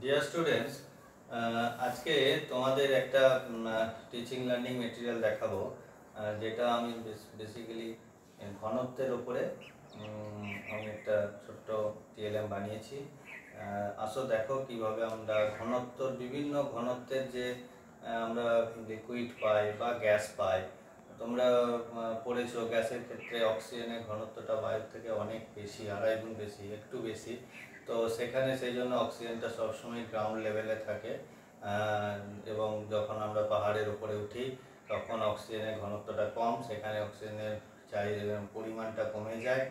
Dear students আজকে তোমাদের একটা টিচিং লার্নিং মেটেরিয়াল দেখাবো যেটা আমি বেসিক্যালি ঘনত্বের উম, আমি একটা ছোট্ট টিএলএম বানিয়েছি। আসো দেখো কীভাবে আমরা ঘনত্বর বিভিন্ন ঘনত্বের যে আমরা লিকুইড পাই বা গ্যাস পাই তোমরা পড়েছো গ্যাসের ক্ষেত্রে অক্সিজেনের ঘনত্বটা বায়ুর থেকে অনেক বেশি আড়াই গুণ বেশি একটু বেশি। তো সেখানে সেই জন্য অক্সিজেনটা সবসময় গ্রাউন্ড লেভেলে থাকে এবং যখন আমরা পাহাড়ের উপরে উঠি, তখন অক্সিজেনের ঘনত্বটা কম, সেখানে অক্সিজেনের চাহিদা পরিমাণটা কমে যায়।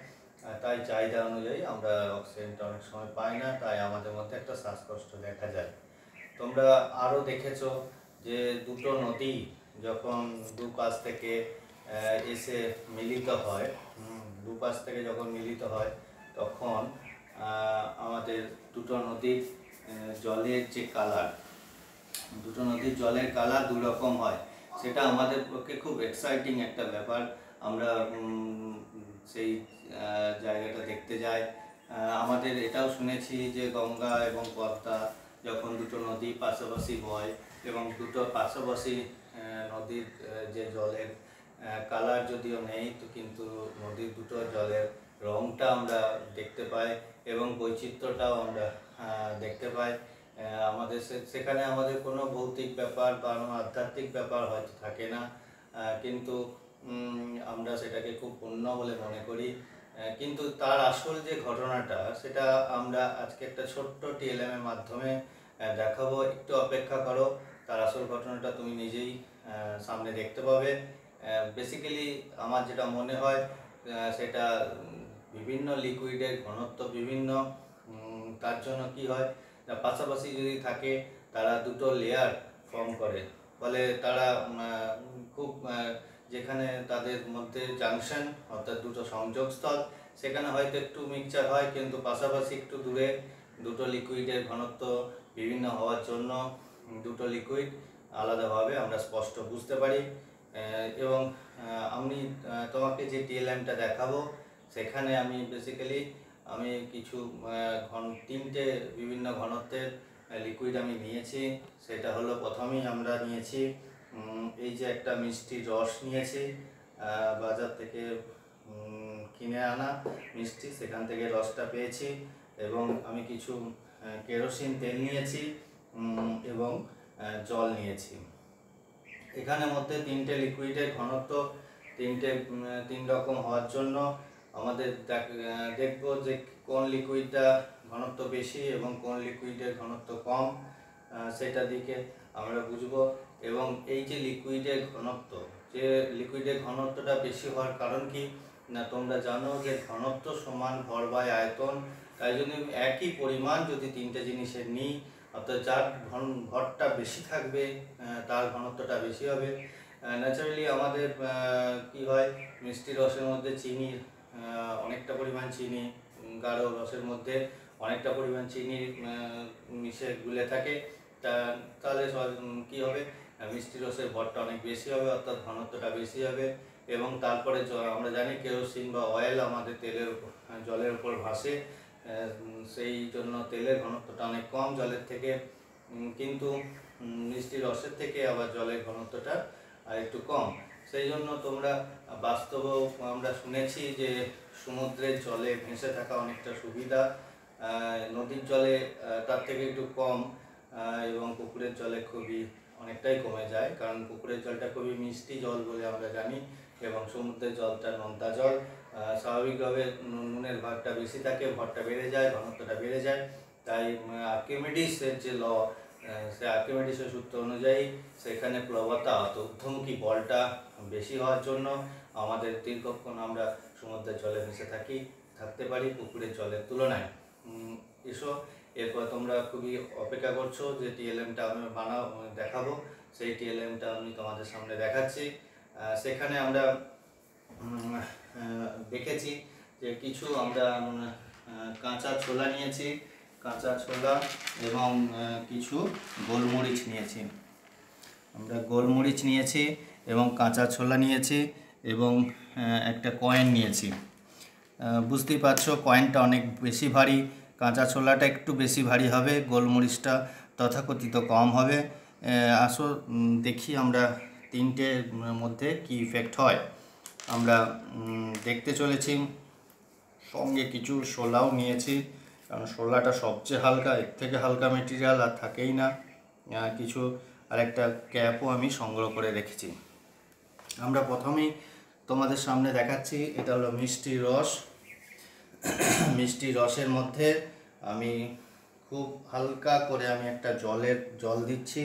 তাই চাহিদা অনুযায়ী আমরা অক্সিজেনটা অনেক সময় পাই না, তাই আমাদের মধ্যে একটা শ্বাসকষ্ট দেখা যায়। তোমরা আরও দেখেছ যে দুটো নদী যখন দু পাশ থেকে এসে মিলিত হয় দু পাশ থেকে যখন মিলিত হয়, তখন আমাদের দুটো নদীর জলের যে কালার দুটো নদীর জলের কালার দু রকম হয়, সেটা আমাদের পক্ষে খুব এক্সাইটিং একটা ব্যাপার। আমরা সেই জায়গাটা দেখতে যাই। আমাদের এটাও শুনেছি যে গঙ্গা এবং পদ্মা যখন দুটো নদী পাশাপাশি বয় এবং দুটো পাশাপাশি নদীর যে জলের কালার যদিও নেই, তো কিন্তু নদীর দুটো জলের রংটা আমরা দেখতে পাই এবং বৈচিত্র্যটাও আমরা দেখতে পাই। আমাদের সেখানে আমাদের কোনো ভৌতিক ব্যাপার বা আধ্যাত্মিক ব্যাপার হয়তো থাকে না। কিন্তু আমরা সেটাকে খুব পূর্ণ বলে মনে করি। কিন্তু তার আসল যে ঘটনাটা, সেটা আমরা আজকে একটা ছোট্ট টিএলএম এর মাধ্যমে দেখাবো। একটু অপেক্ষা করো, তার আসল ঘটনাটা তুমি নিজেই সামনে দেখতে পাবে। বেসিক্যালি আমার যেটা মনে হয় সেটা বিভিন্ন লিকুইডের ঘনত্ব বিভিন্ন তার জন্য কি হয় পাশাপাশি যদি থাকে, তারা দুটো লেয়ার ফর্ম করে। ফলে তারা খুব যেখানে তাদের মধ্যে জাংশন অর্থাৎ দুটো সংযোগস্থল, সেখানে হয়তো একটু মিক্সচার হয়, কিন্তু পাশাপাশি একটু দূরে দুটো লিকুইডের ঘনত্ব বিভিন্ন হওয়ার জন্য দুটো লিকুইড আলাদাভাবে আমরা স্পষ্ট বুঝতে পারি। এবং আমি তোমাকে যে টিএলএমটা দেখাবো সেখানে আমি বেসিক্যালি আমি কিছু ঘন, তিনটে বিভিন্ন ঘনত্বের লিকুইড আমি নিয়েছি। সেটা হলো প্রথমেই আমরা নিয়েছি এই যে একটা মিষ্টি রস নিয়েছি বাজার থেকে কিনে আনা মিষ্টি, সেখান থেকে রসটা পেয়েছি এবং আমি কিছু কেরোসিন, তেল নিয়েছি এবং জল নিয়েছি। এখানে মধ্যে তিনটে লিকুইডের ঘনত্ব, তিনটে তিন রকম হওয়ার জন্য আমাদের দেখ- আহ, যে কোন লিকুইডটা ঘনত্ব বেশি এবং কোন লিকুইডের ঘনত্ব কম সেটা দিকে আমরা বুঝব। এবং এই যে লিকুইডের ঘনত্ব যে লিকুইডের ঘনত্বটা বেশি হওয়ার কারণ কি? না তোমরা জানো যে ঘনত্ব সমান ভর বাই আয়তন তাই জন্য একই পরিমাণ যদি তিনটে জিনিসের নিই অর্থাৎ যার ঘন ভরটা বেশি থাকবে তার ঘনত্বটা বেশি হবে। ন্যাচারালি আমাদের কি হয়? মিষ্টি রসের মধ্যে চিনির অনেকটা পরিমাণ চিনি, গাঢ় রসের মধ্যে অনেকটা পরিমাণ চিনি মিশে গুলে থাকে। তা, তাহলে কি হবে? মিষ্টি রসের ভরটা অনেক বেশি হবে, অর্থাৎ ঘনত্বটা বেশি হবে এবং তারপরে আমরা জানি কেরোসিন বা অয়েল আমাদের তেলের জলের উপর ভাসে। সেই জন্য তেলের ঘনত্বটা অনেক কম জলের থেকে। কিন্তু মিষ্টি রসের থেকে আবার জলের ঘনত্বটা আর একটু কম। সেই জন্য তোমরা বাস্তবেও আমরা শুনেছি যে সমুদ্রের জলে ভেসে থাকা অনেকটা সুবিধা নদীর জলে তার থেকে একটু কম এবং পুকুরের জলে খুবই অনেকটাই কমে যায়, কারণ পুকুরের জলটা খুবই মিষ্টি জল বলে আমরা জানি এবং সমুদ্রের জলটা নোনতা জল স্বাভাবিকভাবে নুনের ভাগটা বেশি থাকে, ভরটা বেড়ে যায়, ঘনত্বটা বেড়ে যায়, তাই আর্কিমিডিসের যে ল সে আর্কিমিডিসের সূত্র অনুযায়ী সেখানে অর্থাৎ ঊর্ধ্বমুখী বলটা বেশি হওয়ার জন্য আমাদের দীর্ঘক্ষণ আমরা সমুদ্রের জলে ভেসে থাকি, থাকতে পারি পুকুরের জলের তুলনায়। এসো, এরপর তোমরা খুবই অপেক্ষা করছ যে টিএলএমটা আমি বানাও দেখাবো। সেই টিএলএমটা আমি তোমাদের সামনে দেখাচ্ছি। সেখানে আমরা দেখেছি যে কিছু আমরা কাঁচা ছোলা নিয়েছি। কাঁচা ছোলা এবং কিছু গোলমরিচ নিয়েছি। আমরা গোলমরিচ নিয়েছি এবং কাঁচা ছোলা নিয়েছি এবং একটা কয়েন নিয়েছি। বুঝতেই পারছ কয়েনটা অনেক বেশি ভারী। কাঁচা ছোলাটা একটু বেশি ভারী হবে, গোলমরিচটা তথাকথিত কম হবে। আসো দেখি আমরা তিনটের মধ্যে কি ইফেক্ট হয়। আমরা দেখতে চলেছি। সঙ্গে কিছু শোলাও নিয়েছি। কারণ শোলাটা সবচেয়ে হালকা, এর থেকে হালকা মেটেরিয়াল আর থাকেই না। কিছু আরেকটা ক্যাপও আমি সংগ্রহ করে রেখেছি। আমরা প্রথমেই তোমাদের সামনে দেখাচ্ছি, এটা হলো মিষ্টি রস। মিষ্টি রসের মধ্যে আমি খুব হালকা করে আমি একটা জলের, জল দিচ্ছি।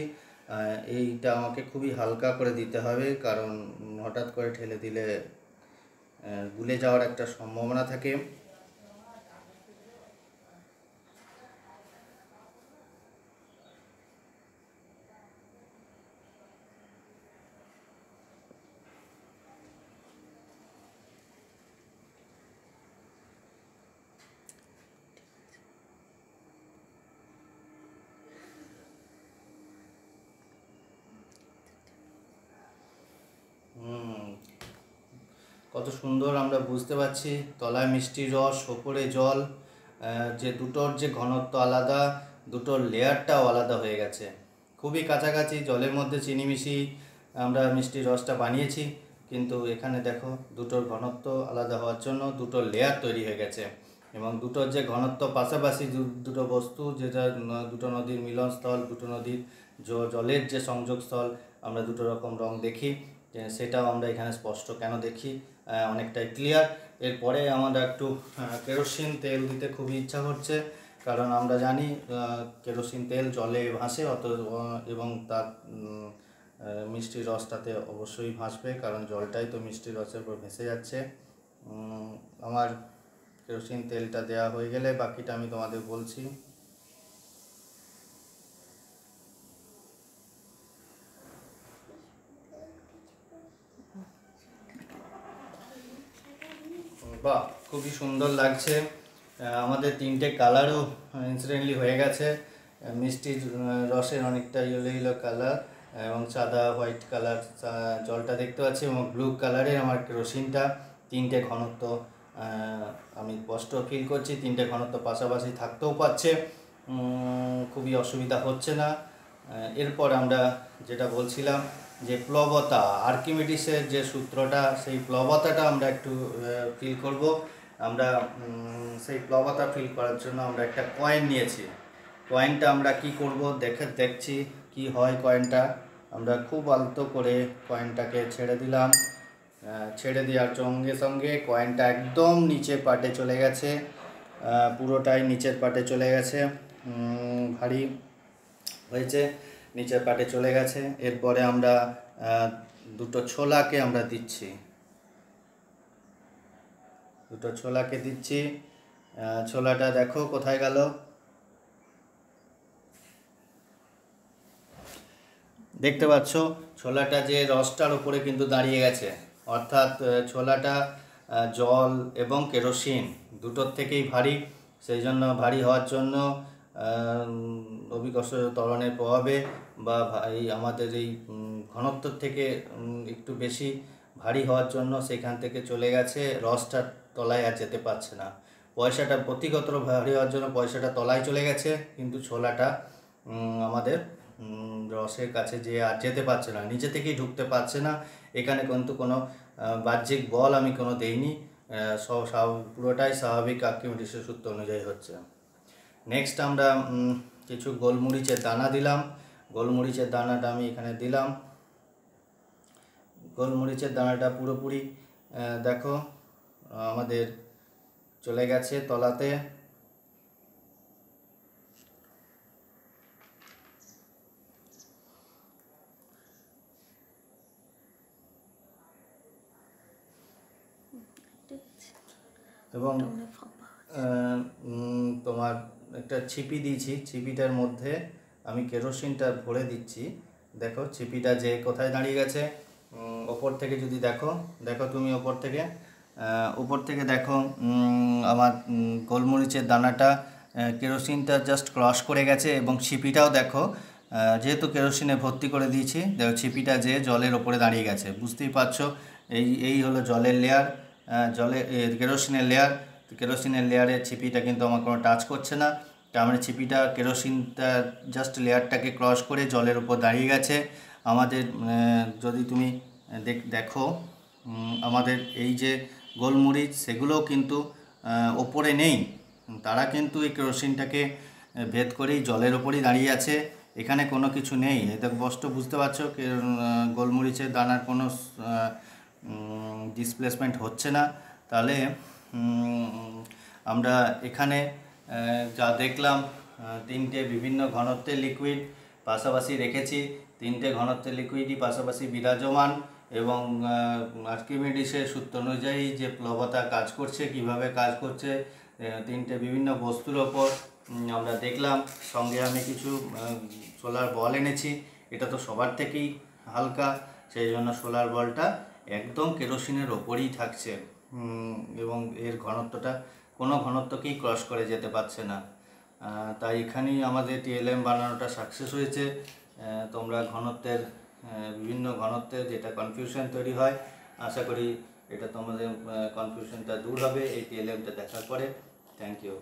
এইটা আমাকে খুবই হালকা করে দিতে হবে, কারণ হঠাৎ করে ঠেলে দিলে গুলে যাওয়ার একটা সম্ভাবনা থাকে। কত সুন্দর আমরা বুঝতে পারছি। তলায় মিষ্টি রস, ওপরে জল যে দুটোর যে ঘনত্ব আলাদা, দুটোর লেয়ারটাও আলাদা হয়ে গেছে। খুবই কাছাকাছি, জলের মধ্যে চিনি মিশিয়ে আমরা মিষ্টি রসটা বানিয়েছি। কিন্তু এখানে দেখো, দুটোর ঘনত্ব আলাদা হওয়ার জন্য দুটো লেয়ার তৈরি হয়ে গেছে। এবং দুটোর যে ঘনত্ব পাশাপাশি দুটো বস্তু, যেটা দুটো নদীর মিলনস্থল, দুটো নদীর জলের যে সংযোগস্থল, আমরা দুটো রকম রং দেখি। সেটাও আমরা এখানে স্পষ্ট কেন দেখি? অনেকটাই ক্লিয়ার এরপরে আমরা একটু কেরোসিন তেল দিতে খুবই ইচ্ছা করছে, কারণ আমরা জানি কেরোসিন তেল জলে ভাসে অত এবং তার মিষ্টি রসটাতে অবশ্যই ভাসবে, কারণ জলটাই তো মিষ্টি রসের উপর ভেসে যাচ্ছে। আমার কেরোসিন তেলটা দেওয়া হয়ে গেলে বাকিটা আমি তোমাদের বলছি। বাহ, খুবই সুন্দর লাগছে। আমাদের তিনটে কালারও ইনসিডেন্টলি হয়ে গেছে। মিষ্টির রসের অনেকটা ইয়েলো ইয়েলো কালার এবং সাদা, হোয়াইট কালার জলটা দেখতে পাচ্ছি, এবং ব্লু কালারের আমার কেরোসিনটা। তিনটে ঘনত্ব আমি স্পষ্ট ফিল করছি, তিনটে ঘনত্ব পাশাপাশি থাকতেও পারছে খুবই অসুবিধা হচ্ছে না। এরপর আমরা যেটা বলছিলাম যে প্লবতা, আর্কিমিডিসের যে সূত্রটা, সেই প্লবতাটা আমরা একটু ফিল করব। আমরা সেই প্লবতা ফিল করার জন্য আমরা একটা কয়েন নিয়েছি। কয়েনটা আমরা কি করব? দেখে, দেখছি কি হয় কয়েনটা আমরা খুব আলতো করে কয়েনটাকে ছেড়ে দিলাম। ছেড়ে দেওয়ার সঙ্গে সঙ্গে কয়েনটা একদম নিচে পাটে চলে গেছে। পুরোটাই নিচের পাটে চলে গেছে। ভারী হয়েছে। নিচের পাটে চলে গেছে। এরপরে আমরা দুটো ছোলাকে আমরা দিচ্ছি। দুটো ছোলাকে দিচ্ছি। ছোলাটা দেখো কোথায় গেল। দেখতে পাচ্ছ, ছোলাটা যে রসটার উপরে কিন্তু দাঁড়িয়ে গেছে। অর্থাৎ ছোলাটা জল এবং কেরোসিন দুটোর থেকেই ভারী। সেই জন্য ভারী হওয়ার জন্য অভিকর্ষ ত্বরণের প্রভাবে বা এই আমাদের এই ঘনত্ব থেকে একটু বেশি ভারী হওয়ার জন্য সেখান থেকে চলে গেছে, রসটা তলায় আর যেতে পারছে না। পয়সাটা প্রতিগত ভারী হওয়ার জন্য পয়সাটা তলায় চলে গেছে, কিন্তু ছোলাটা আমাদের রসের কাছে যে আর যেতে পারছে না নিচে থেকেই ঢুকতে পারছে না। এখানে কিন্তু কোনো বাহ্যিক বল আমি কোনো দেইনি পুরোটাই স্বাভাবিক আর্কিমিডিসের সূত্র অনুযায়ী হচ্ছে। নেক্সট আমরা কিছু গোলমরিচের দানা দিলাম। গোলমরিচের দানাটা আমি এখানে দিলাম। গোলমরিচের দানাটা পুরোপুরি দেখো আমাদের চলে গেছে তলাতে। এবং তোমার একটা ছিপি দিয়েছি, ছিপিটার মধ্যে আমি কেরোসিনটা ভরে দিচ্ছি। দেখো ছিপিটা যে কোথায় দাঁড়িয়ে গেছে ওপর থেকে যদি দেখো দেখো তুমি ওপর থেকে উপর থেকে দেখো আমার গোলমরিচের দানাটা কেরোসিনটা জাস্ট ক্রস করে গেছে এবং ছিপিটাও দেখো যেহেতু কেরোসিনে ভর্তি করে দিয়েছি, দেখো ছিপিটা যে জলের ওপরে দাঁড়িয়ে গেছে। বুঝতেই পারছ, এই এই হলো জলের লেয়ার জলে কেরোসিনের লেয়ার কেরোসিনের লেয়ারের ছিপিটা কিন্তু আমার কোনো টাচ করছে না। তার মানে ছিপিটা, কেরোসিনটা জাস্ট লেয়ারটাকে ক্রস করে জলের উপর দাঁড়িয়ে গেছে। আমাদের যদি তুমি দেখ আমাদের এই যে গোলমরিচ, সেগুলোও কিন্তু ওপরে নেই। তারা কিন্তু এই কেরোসিনটাকে ভেদ করেই জলের ওপরই দাঁড়িয়ে আছে। এখানে কোনো কিছু নেই। এটা স্পষ্ট বুঝতে পারছ গোলমরিচের দানার কোনো ডিসপ্লেসমেন্ট হচ্ছে না। তাহলে আমরা এখানে যা দেখলাম তিনটে বিভিন্ন ঘনত্বের লিকুইড পাশাপাশি রেখেছি। তিনটে ঘনত্বের লিকুইডই পাশাপাশি বিরাজমান এবং আর্কিমিডিসের সূত্র অনুযায়ী যে প্লবতা কাজ করছে, কীভাবে কাজ করছে তিনটে বিভিন্ন বস্তুর ওপর আমরা দেখলাম। সঙ্গে আমি কিছু সোলার বল এনেছি। এটা তো সবার থেকেই হালকা, সেই জন্য সোলার বলটা একদম কেরোসিনের ওপরেই থাকছে। এবং এর ঘনত্বটা, কোনো ঘনত্বকেই ক্রস করে যেতে পারছে না। তাই এখানেই আমাদের টিএলএম বানানোটা সাকসেস হয়েছে। তোমরা ঘনত্বের বিভিন্ন ঘনত্বে যেটা কনফিউশন তৈরি হয়, আশা করি এটা তোমাদের কনফিউশনটা দূর হবে। এই টিএলএমটা দেখার পরে। Thank you